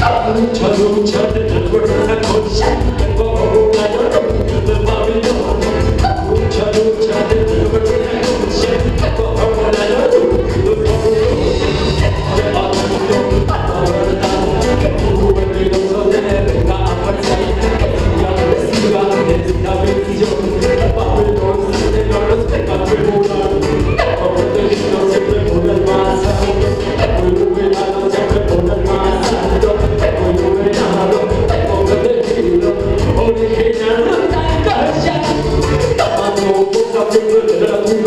아, 저도 저도